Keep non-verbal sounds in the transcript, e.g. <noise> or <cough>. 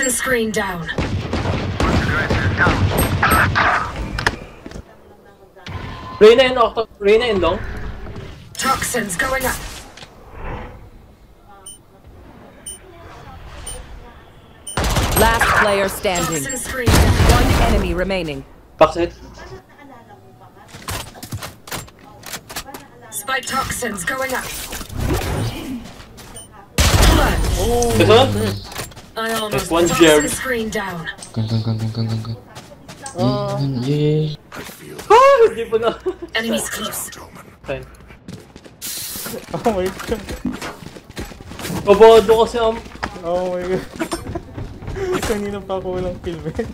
Toxin screen down. Reyna and Octo, Reyna and Long. Toxins going up. Last player standing. Toxin screen down. One enemy remaining. Backside. Spike toxins going up. Blood. I almost There's one gem. screen down. Gun, gun, gun, gun, gun, gun, gun. Ah, Yun, yeah. ah, hindi po na. Enemies close. Fine. Oh my god. Kabodo kasi ang... Oh my god. <laughs> Kanina pa ako walang kill, man.